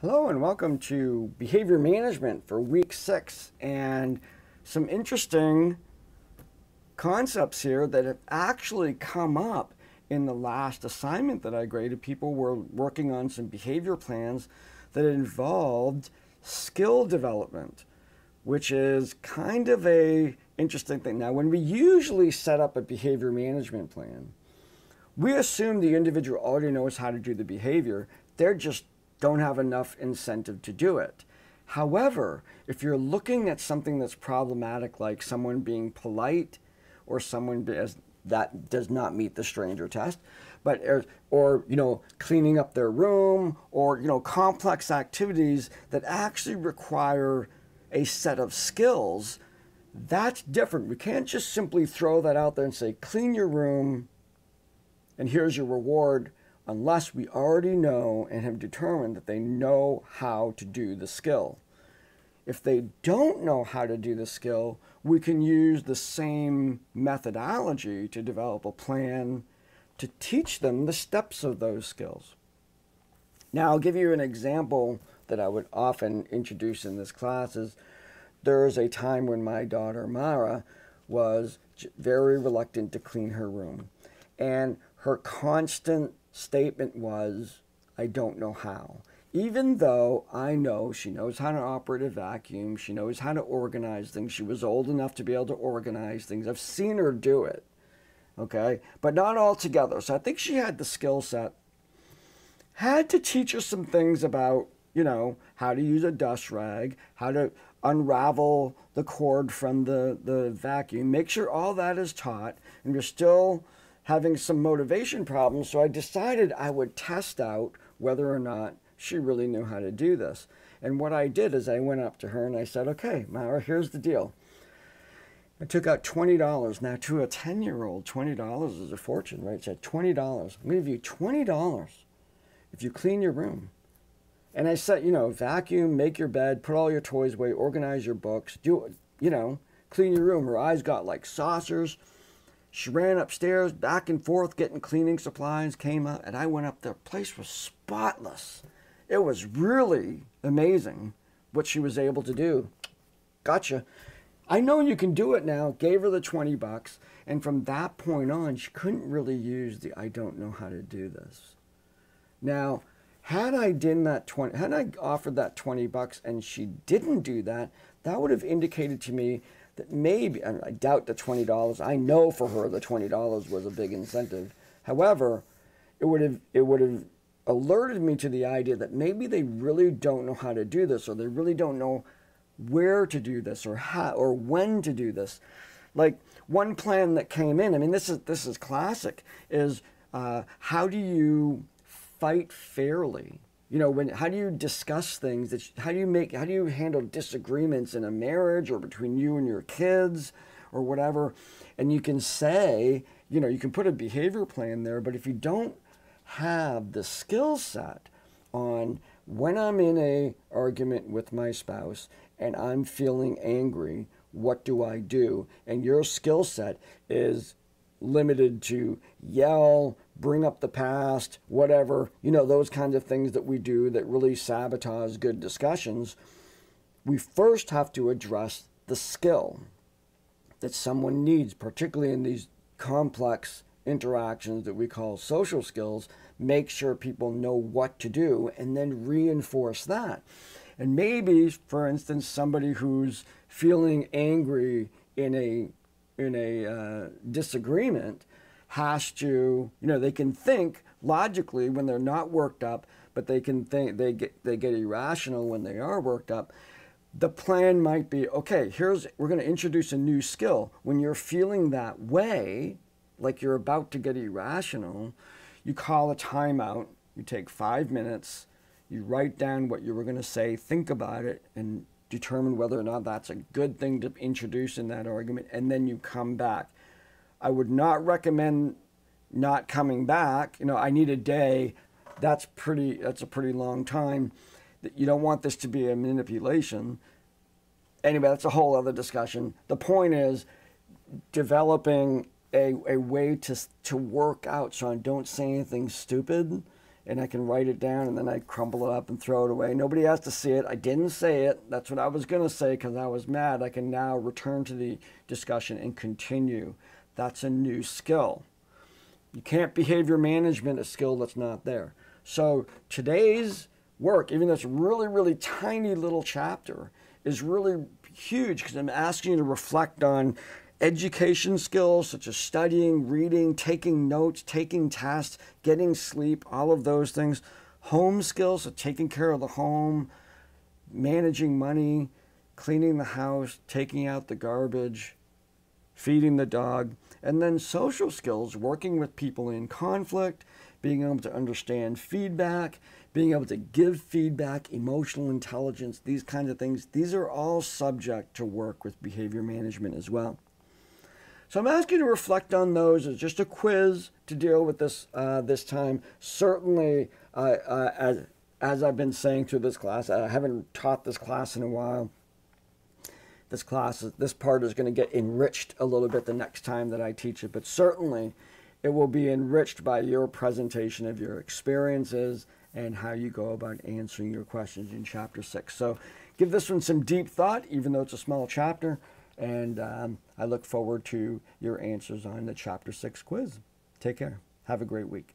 Hello and welcome to behavior management for week six and some interesting concepts here that have actually come up in the last assignment that I graded. People were working on some behavior plans that involved skill development, which is kind of a interesting thing. Now, when we usually set up a behavior management plan, we assume the individual already knows how to do the behavior. They're just don't have enough incentive to do it. However, if you're looking at something that's problematic, like someone being polite or someone that does not meet the stranger test, but or, or you know cleaning up their room or you know complex activities that actually require a set of skills, that's different. We can't just simply throw that out there and say clean your room and here's your reward unless we already know and have determined that they know how to do the skill. If they don't know how to do the skill, we can use the same methodology to develop a plan to teach them the steps of those skills. Now, I'll give you an example that I would often introduce in this class is there is a time when my daughter Mara was very reluctant to clean her room. And her constant statement was, I don't know how. Even though I know she knows how to operate a vacuum, she knows how to organize things, she was old enough to be able to organize things. I've seen her do it, okay? But not all together. So I think she had the skill set. Had to teach her some things about, you know, how to use a dust rag, how to unravel the cord from the, the vacuum. Make sure all that is taught, and you're still having some motivation problems, so I decided I would test out whether or not she really knew how to do this. And what I did is I went up to her and I said, okay, Mara, here's the deal. I took out $20. Now, to a 10 year old, $20 is a fortune, right? So, $20. I'm going to give you $20 if you clean your room. And I said, you know, vacuum, make your bed, put all your toys away, organize your books, do, you know, clean your room. Her eyes got like saucers. She ran upstairs, back and forth, getting cleaning supplies, came up, and I went up there. Place was spotless. It was really amazing what she was able to do. Gotcha. I know you can do it now. Gave her the 20 bucks. And from that point on, she couldn't really use the I don't know how to do this. Now, had I done that 20, had I offered that 20 bucks and she didn't do that, that would have indicated to me that maybe, I doubt the $20, I know for her the $20 was a big incentive. However, it would have, it would have alerted me to the idea that maybe they really don't know how to do this or they really don't know where to do this or how or when to do this. Like one plan that came in, I mean, this is, this is classic, is uh, how do you fight fairly? You know when how do you discuss things that how do you make how do you handle disagreements in a marriage or between you and your kids or whatever? And you can say you know you can put a behavior plan there but if you don't have the skill set on when i'm in a argument with my spouse and i'm feeling angry what do i do? And your skill set is limited to yell bring up the past, whatever, you know, those kinds of things that we do that really sabotage good discussions, we first have to address the skill that someone needs, particularly in these complex interactions that we call social skills, make sure people know what to do and then reinforce that. And maybe, for instance, somebody who's feeling angry in a in a uh, disagreement has to, you know, they can think logically when they're not worked up, but they can think they get they get irrational when they are worked up. The plan might be, okay, here's we're going to introduce a new skill. When you're feeling that way, like you're about to get irrational, you call a timeout, you take 5 minutes, you write down what you were going to say, think about it and determine whether or not that's a good thing to introduce in that argument and then you come back I would not recommend not coming back. You know, I need a day. That's pretty. That's a pretty long time. That you don't want this to be a manipulation. Anyway, that's a whole other discussion. The point is developing a, a way to to work out. I don't say anything stupid and I can write it down and then I crumble it up and throw it away. Nobody has to see it. I didn't say it. That's what I was going to say because I was mad. I can now return to the discussion and continue. That's a new skill. You can't behavior management a skill that's not there. So today's work, even though it's a really, really tiny little chapter, is really huge because I'm asking you to reflect on education skills such as studying, reading, taking notes, taking tests, getting sleep, all of those things. Home skills, so taking care of the home, managing money, cleaning the house, taking out the garbage, feeding the dog. And then social skills, working with people in conflict, being able to understand feedback, being able to give feedback, emotional intelligence, these kinds of things. These are all subject to work with behavior management as well. So I'm asking you to reflect on those as just a quiz to deal with this uh, this time. Certainly, uh, uh, as as I've been saying through this class, I haven't taught this class in a while. This class, this part is going to get enriched a little bit the next time that I teach it, but certainly it will be enriched by your presentation of your experiences and how you go about answering your questions in chapter six. So give this one some deep thought, even though it's a small chapter. And um, I look forward to your answers on the Chapter 6 quiz. Take care. Have a great week.